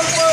Whoa, whoa.